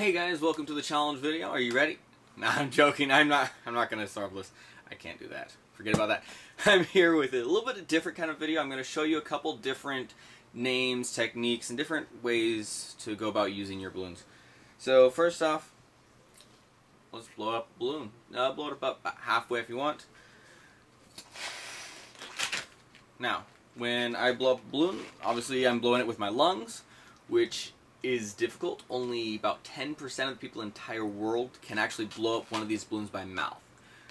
Hey guys, welcome to the challenge video. Are you ready? No, I'm joking. I'm not. I'm not gonna solve this. I can't do that. Forget about that. I'm here with a little bit of different kind of video. I'm gonna show you a couple different names, techniques, and different ways to go about using your balloons. So first off, let's blow up a balloon. Uh, blow it up about halfway if you want. Now, when I blow up a balloon, obviously I'm blowing it with my lungs, which is difficult. Only about 10% of the people in the entire world can actually blow up one of these balloons by mouth.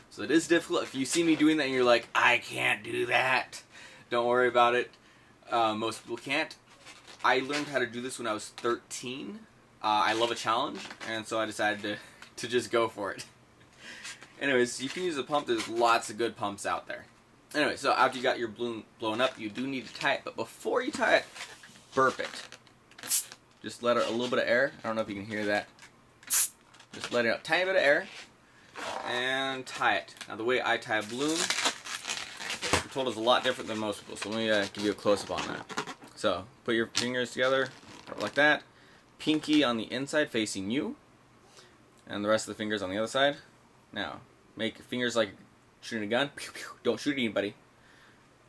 So it is difficult. If you see me doing that and you're like, I can't do that, don't worry about it. Uh, most people can't. I learned how to do this when I was 13. Uh, I love a challenge, and so I decided to, to just go for it. Anyways, you can use a pump. There's lots of good pumps out there. Anyway, so after you got your balloon blown up, you do need to tie it. But before you tie it, burp it. Just let it a little bit of air. I don't know if you can hear that. Just let it out. Tiny bit of air. And tie it. Now the way I tie a balloon, I'm told is a lot different than most people. So let me uh, give you a close-up on that. So, put your fingers together like that. Pinky on the inside facing you. And the rest of the fingers on the other side. Now, make fingers like shooting a gun. Don't shoot anybody.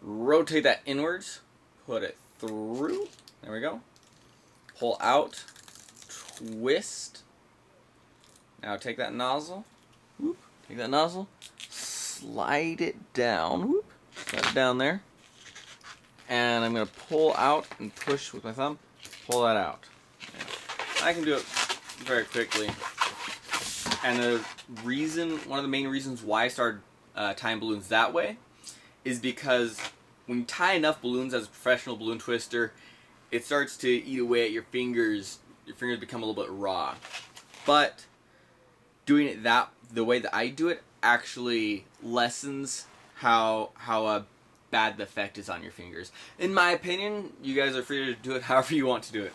Rotate that inwards. Put it through. There we go pull out, twist. Now take that nozzle, whoop, take that nozzle, slide it down, whoop, slide it down there. And I'm going to pull out and push with my thumb, pull that out. I can do it very quickly. And the reason, one of the main reasons why I started uh, tying balloons that way is because when you tie enough balloons as a professional balloon twister, it starts to eat away at your fingers. Your fingers become a little bit raw. But doing it that the way that I do it actually lessens how how uh, bad the effect is on your fingers. In my opinion, you guys are free to do it however you want to do it.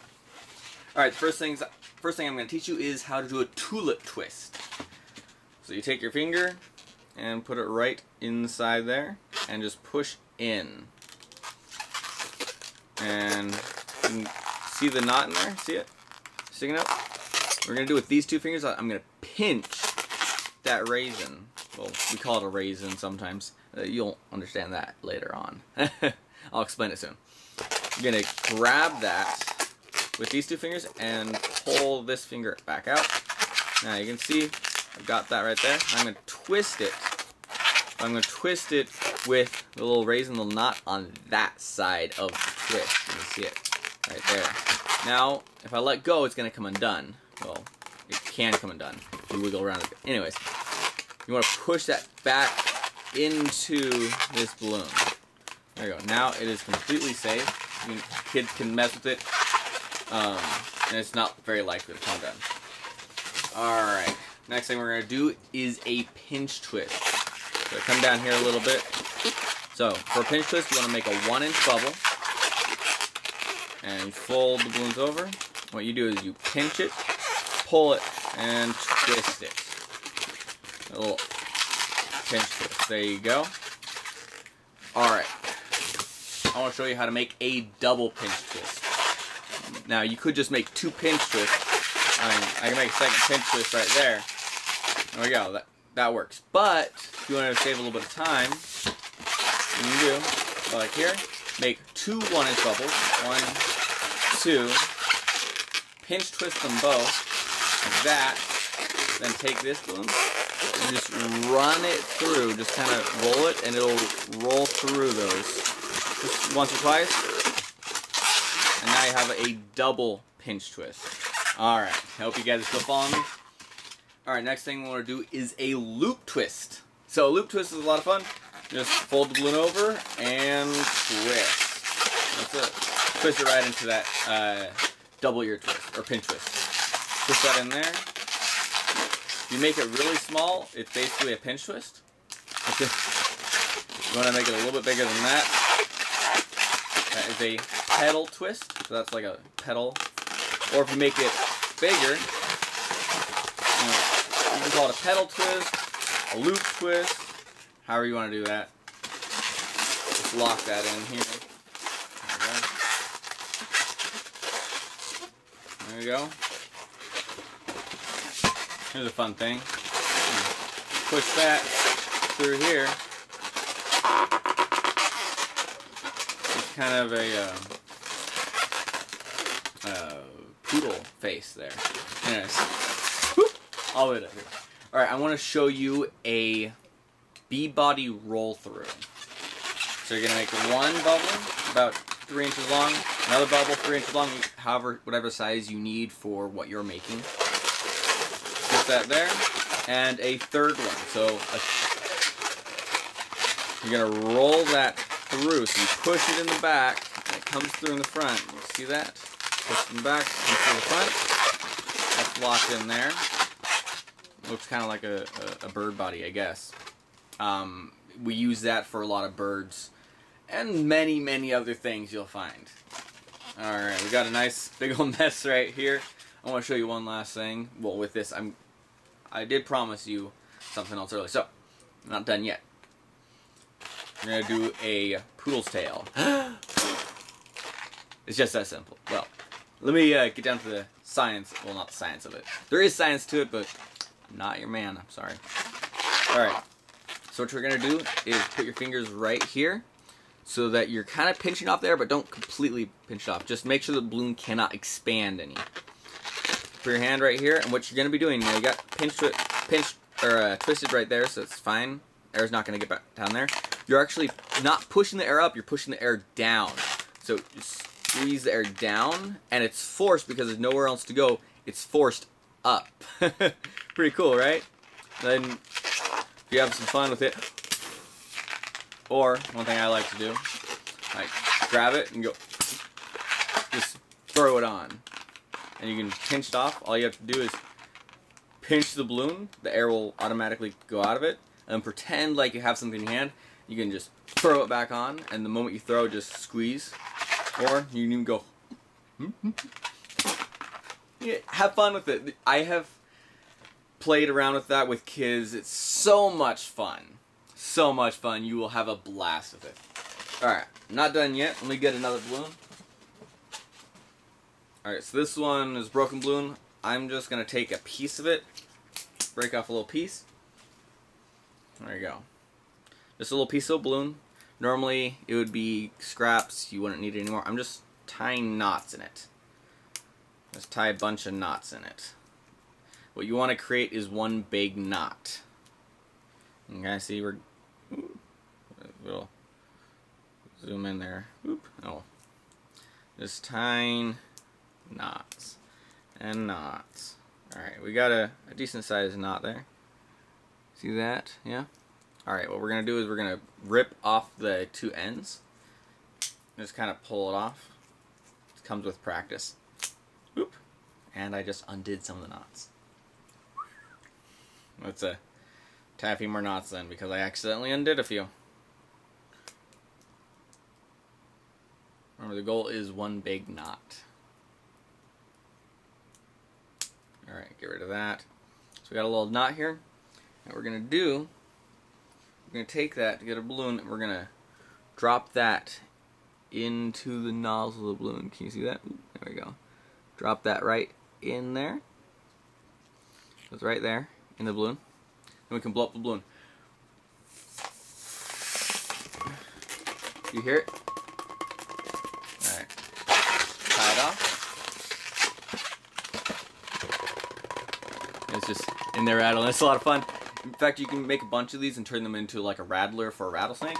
All right, first things first thing I'm going to teach you is how to do a tulip twist. So you take your finger and put it right inside there and just push in. And can see the knot in there? See it? Sticking up? We're going to do with these two fingers, I'm going to pinch that raisin. Well, we call it a raisin sometimes. Uh, you'll understand that later on. I'll explain it soon. I'm going to grab that with these two fingers and pull this finger back out. Now you can see I've got that right there. I'm going to twist it. I'm going to twist it with the little raisin, little knot on that side of the twist. You can see it. Right there. Now, if I let go, it's going to come undone. Well, it can come undone. If you wiggle around. Anyways, you want to push that back into this balloon. There you go. Now it is completely safe. Kids can mess with it. Um, and it's not very likely to come undone. Alright. Next thing we're going to do is a pinch twist. So come down here a little bit. So, for a pinch twist, you want to make a one inch bubble and you fold the balloons over. What you do is you pinch it, pull it, and twist it. A little pinch twist. There you go. Alright. I want to show you how to make a double pinch twist. Now, you could just make two pinch twists. I mean, I can make a second pinch twist right there. There we go. That, that works. But, if you want to save a little bit of time, you do, like here, make two one-inch bubbles. One, two, pinch twist them both, like that, then take this balloon and just run it through, just kind of roll it, and it'll roll through those. Just once or twice, and now you have a double pinch twist. Alright, hope you guys are still following me. Alright, next thing we want to do is a loop twist. So a loop twist is a lot of fun. Just fold the balloon over and twist. That's it twist it right into that uh, double ear twist, or pin twist. Twist that in there. If you make it really small, it's basically a pinch twist. you want to make it a little bit bigger than that. That is a petal twist. So that's like a petal. Or if you make it bigger, you, know, you can call it a petal twist, a loop twist, however you want to do that. Just lock that in here. There we go. Here's a fun thing. Push that through here. It's kind of a uh, uh, poodle face there. Anyways, whoop, all the way up here. All right, I want to show you a B-body roll through. So you're gonna make one bubble about three inches long, another bubble three inches long, however, whatever size you need for what you're making. Put that there, and a third one. So a, you're gonna roll that through. So you push it in the back, and it comes through in the front. You see that? Push it back, comes through the front. That's locked in there. Looks kind of like a, a, a, bird body, I guess. Um, we use that for a lot of birds and many, many other things you'll find. Alright, we got a nice big old mess right here. I want to show you one last thing. Well, with this, I'm, I did promise you something else earlier. So, I'm not done yet. We're going to do a poodle's tail. it's just that simple. Well, let me uh, get down to the science. Well, not the science of it. There is science to it, but not your man. I'm sorry. Alright. So what you're going to do is put your fingers right here so that you're kind of pinching off there, but don't completely pinch off. Just make sure the balloon cannot expand any. Put your hand right here, and what you're going to be doing, you got pinched, pinched or uh, twisted right there, so it's fine. Air's not going to get back down there. You're actually not pushing the air up, you're pushing the air down. So squeeze the air down, and it's forced because there's nowhere else to go. It's forced up. Pretty cool, right? Then, if you have some fun with it, or, one thing I like to do, like, grab it and go, just throw it on. And you can pinch it off. All you have to do is pinch the balloon, the air will automatically go out of it, and pretend like you have something in hand. You can just throw it back on, and the moment you throw, just squeeze. Or you can even go, yeah, have fun with it. I have played around with that with kids. It's so much fun so much fun. You will have a blast with it. Alright, not done yet. Let me get another balloon. Alright, so this one is broken balloon. I'm just going to take a piece of it, break off a little piece. There you go. Just a little piece of balloon. Normally, it would be scraps. You wouldn't need it anymore. I'm just tying knots in it. Just tie a bunch of knots in it. What you want to create is one big knot. Okay, see, we're We'll zoom in there. Oop. Oh. Just tying knots and knots. Alright, we got a, a decent sized knot there. See that? Yeah? Alright, what we're going to do is we're going to rip off the two ends. Just kind of pull it off. It comes with practice. Oop. And I just undid some of the knots. That's a few more knots then because I accidentally undid a few. Remember the goal is one big knot. Alright, get rid of that. So we got a little knot here. And we're going to do, we're going to take that to get a balloon and we're going to drop that into the nozzle of the balloon. Can you see that? There we go. Drop that right in there. It's right there in the balloon and we can blow up the balloon. You hear it? Alright. Tie it off. It's just in there rattling. It's a lot of fun. In fact, you can make a bunch of these and turn them into like a rattler for a rattlesnake.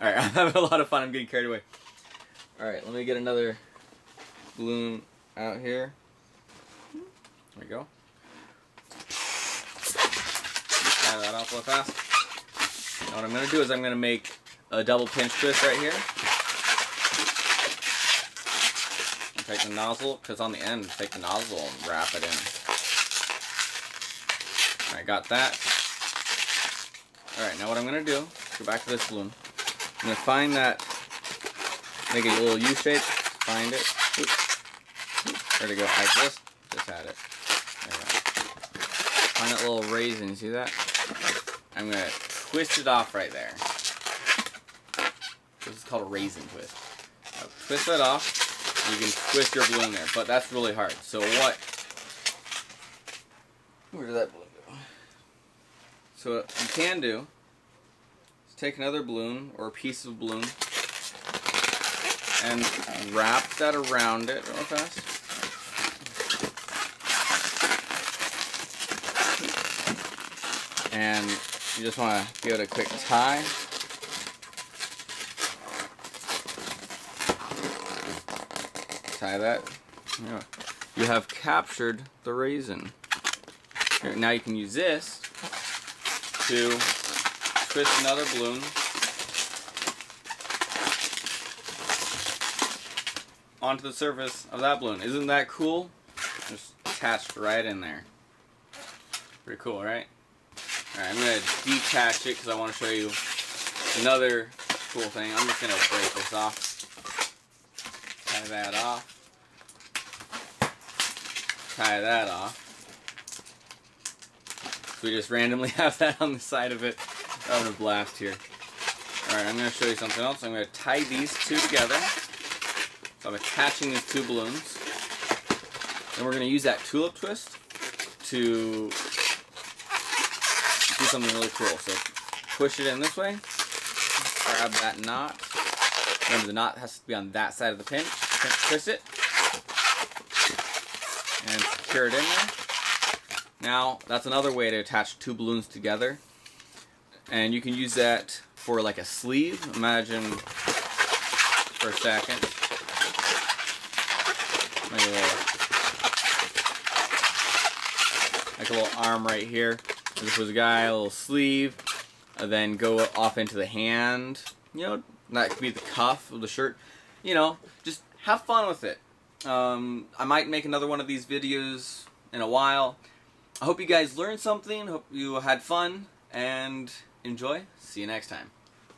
Alright, I'm having a lot of fun. I'm getting carried away. Alright, let me get another balloon out here. There we go. Tie that off real fast. Now what I'm going to do is I'm going to make a double pinch twist right here. take the nozzle, because on the end, take the nozzle and wrap it in. I got that. Alright, now what I'm going to do, go back to this balloon. I'm going to find that, make a little U shape, find it. There we go. I just, just had it. There we go. Find that little raisin, see that? I'm going to twist it off right there. This is called a raisin twist. Now, twist that off. You can twist your balloon there, but that's really hard. So what Where did that balloon go? So what you can do is take another balloon or a piece of balloon and wrap that around it real fast. And you just want to give it a quick tie. Tie that. You have captured the raisin. Here, now you can use this to twist another balloon onto the surface of that balloon. Isn't that cool? Just attached right in there. Pretty cool, right? Alright, I'm going to detach it because I want to show you another cool thing. I'm just going to break this off. Tie that off. Tie that off. So we just randomly have that on the side of it. I'm having a blast here. Alright, I'm going to show you something else. I'm going to tie these two together. So I'm attaching these two balloons. And we're going to use that tulip twist to something really cool. So push it in this way. Grab that knot. Remember the knot has to be on that side of the pinch. Twist it. And secure it in there. Now, that's another way to attach two balloons together. And you can use that for like a sleeve. Imagine for a second. Like a little arm right here. This was a guy, a little sleeve, and then go off into the hand. You know, that could be the cuff of the shirt. You know, just have fun with it. Um, I might make another one of these videos in a while. I hope you guys learned something. Hope you had fun and enjoy. See you next time.